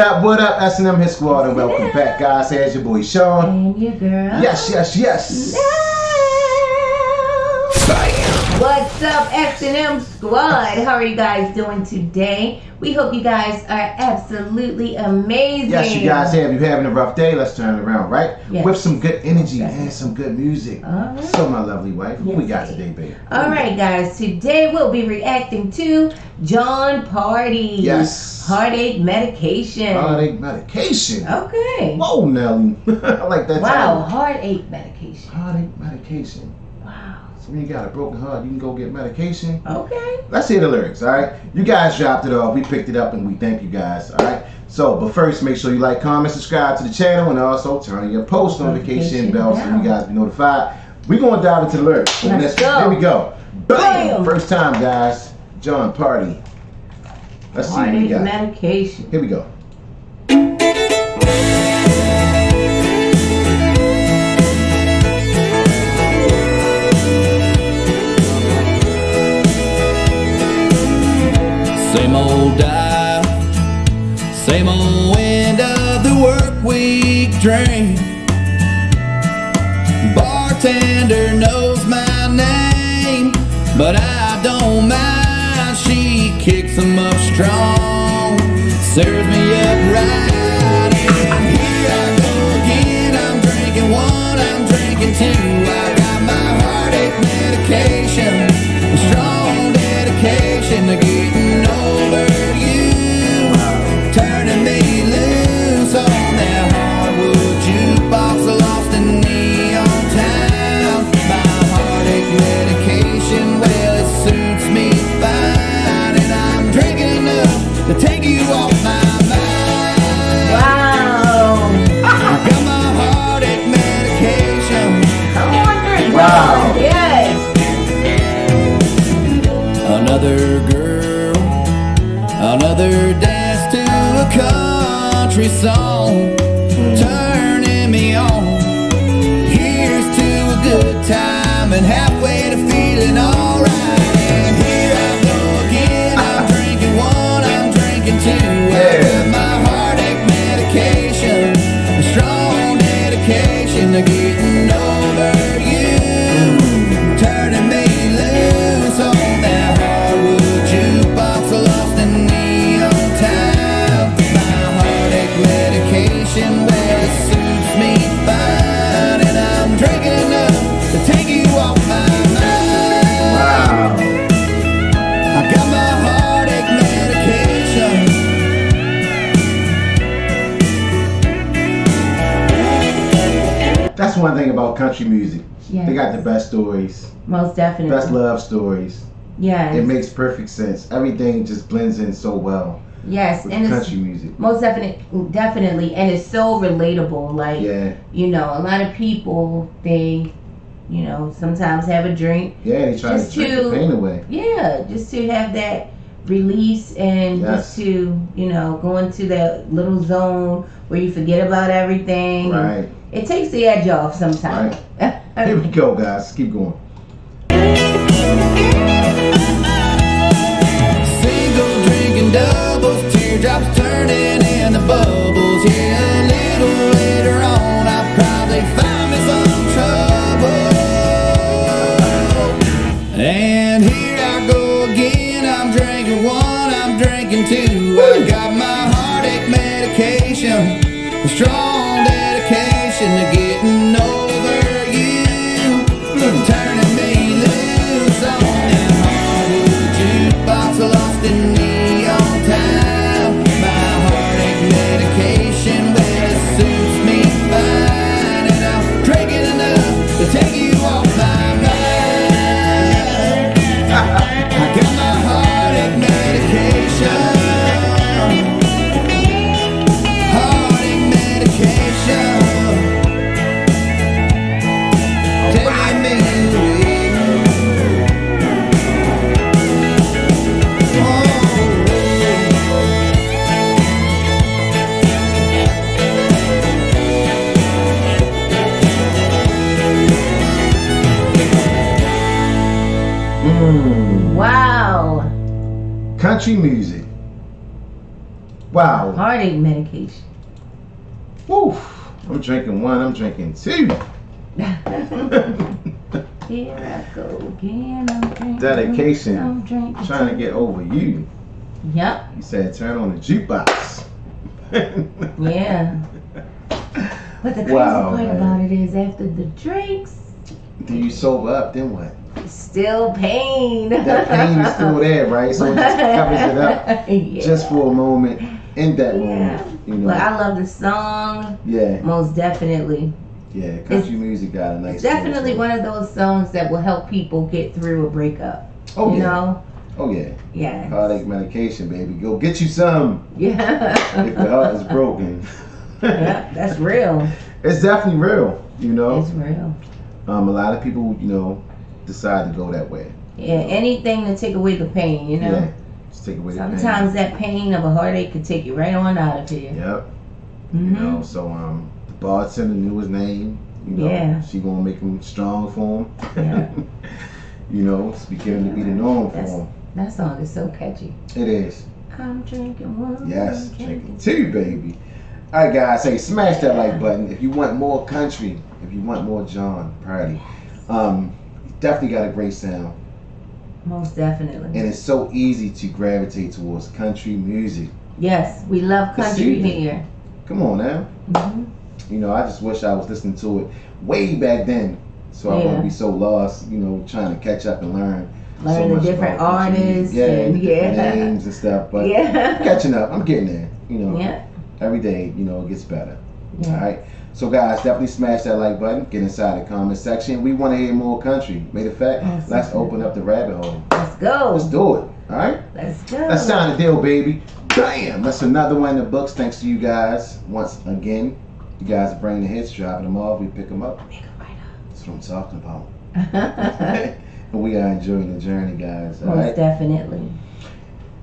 up, what up, S&M Hit Squad, and welcome back, guys. Here's your boy Shawn. And your girl. Yes, yes, yes. What's up, S&M Squad? How are you guys doing today? We hope you guys are absolutely amazing. Yes, you guys have. You having a rough day? Let's turn it around, right? Yes. With some good energy Yes. and some good music. Right. So, my lovely wife, what we got today, babe? All right, guys. Today we'll be reacting to Jon Pardi. Yes. Heartache medication. Heartache medication. Okay. Whoa, Nelly. I like that Wow, title. heartache medication. Heartache medication. Wow. So when you got a broken heart, you can go get medication. Okay. Let's hear the lyrics, all right? You guys dropped it off. We picked it up, and we thank you guys, all right? So, but first, make sure you like, comment, subscribe to the channel, and also turn on your post notification Notification bell so you guys be notified. We're going to dive into the lyrics. So Let's go. Here we go. Bam! Bam! First time, guys. Jon Pardi. Let's see what we got. medication. Here we go. Old dial, same old end of the work week drink. Bartender knows my name, but I don't mind. She kicks 'em up strong, serves me up right. Here I go again. I'm drinking one, I'm drinking two. Another girl, another dance to a country song, That's one thing about country music. Yes. They got the best stories, Most definitely. best love stories. Yes. It makes perfect sense. Everything just blends in so well yes. And it's country music. most definitely, definitely, and it's so relatable. Like Yeah, you know, a lot of people they, you know, sometimes have a drink. yeah, they try Just to the pain away. Yeah, just to have that release and Yes. just to you know go into that little zone where you forget about everything. Right. It takes the edge off sometimes. Here we go, guys. Keep going. Single drinking doubles, teardrops turning into bubbles. Yeah, a little later on, I'll probably find me some trouble. And here I go again. I'm drinking one, I'm drinking two. I got my heartache medication, strong dedication to getting Mm. wow. Country music. Wow. Heartache medication. Woof. I'm drinking one. I'm drinking two. Here I go again. I'm drinking. Dedication. I'm drinking. Trying to get over you. Yep. You said turn on the jukebox. Yeah. But the crazy Wow, part man. about it is after the drinks, then you sober up. Then what? Still pain. That pain is still there, right? So it just covers it up yeah. just for a moment in that Yeah. moment. You know. But I love the song, yeah. most definitely. Yeah. Country music got a nice. It's definitely one of those songs that will help people get through a breakup. Oh you yeah. know? Oh yeah. Yeah. Heartache medication, baby. Go get you some Yeah. if your heart is broken. yeah, that's real. It's definitely real. You know. It's real. Um, a lot of people, you know, decide to go that way. Yeah, anything to take away the pain, you know? Yeah. Just take away the pain. Sometimes that pain of a heartache could take you right on out of here. Yep. Mhm. You know, so um, the bartender knew his name. You know, Yeah. she gonna make him strong for him. Yeah. you know, it's beginning to be the norm for him. That song is so catchy. It is. I'm drinking one. Yes, drinking two, baby. All right, guys, hey, smash that like button if you want more country. If you want more Jon Pardi, um, definitely got a great sound, Most definitely. and it's so easy to gravitate towards country music. Yes, we love country here. Come on now. hmm You know, I just wish I was listening to it way back then, so I wouldn't be so lost. You know, trying to catch up and learn. so Learn the much different about country music. artists yeah, and yeah. names and stuff. But yeah. catching up, I'm getting there. You know, Yeah. every day, you know, it gets better. All right. So guys, definitely smash that like button. Get inside the comment section. We want to hear more country. Matter of fact, Awesome. let's open up the rabbit hole. Let's go. Let's do it. All right. Let's go. Let's sign the deal, baby. Bam! That's another one in the books. Thanks to you guys once again. You guys bring the hits, dropping them off. We pick them up. Make it That's what I'm talking about. and we are enjoying the journey, guys. All Most right. definitely.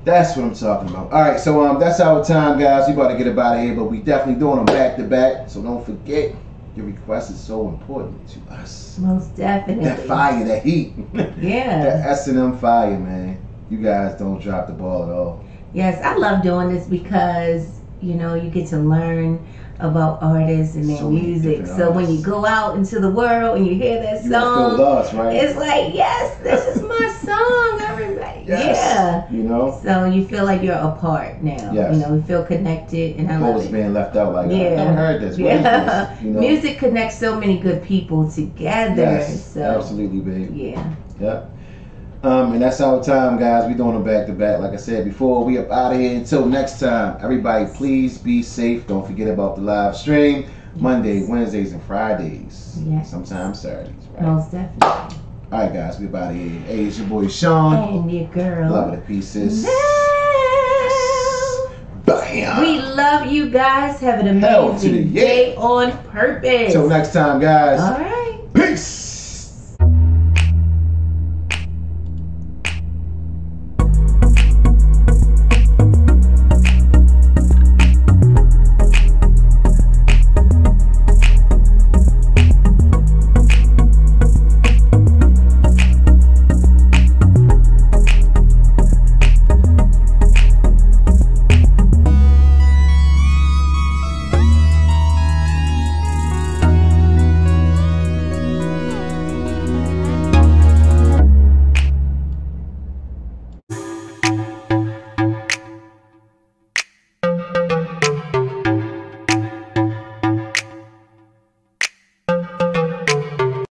That's what I'm talking about. All right, so um, that's our time, guys. We about to get up out of here, but we definitely doing them back to back. So don't forget, your request is so important to us. Most definitely. That fire, that heat, Yeah. that S and M fire, man. You guys don't drop the ball at all. Yes, I love doing this because you know you get to learn about artists and their So music. So when you go out into the world and you hear that You song, lost, right? it's like, yes, this is my song. Yes. yeah. You know, So you feel like you're a part now. Yes. You know, we feel connected, and I love it. being left out. Like yeah. I Yeah. never heard this. Yeah. this? You know. Music connects so many good people together. Yes, so absolutely, baby. yeah. Yep. Um, and that's our time, guys. We're doing them back to back. Like I said before, we up out of here. Until next time, everybody, please be safe. Don't forget about the live stream Monday, Wednesdays, and Fridays. Yes. Sometimes Saturdays. Right. Most definitely. All right, guys. We about here. Hey, it's your boy Shawn. And your girl. Love it to pieces. Bam. We love you guys. Have an to the amazing day on purpose. Until next time, guys. All right. Peace.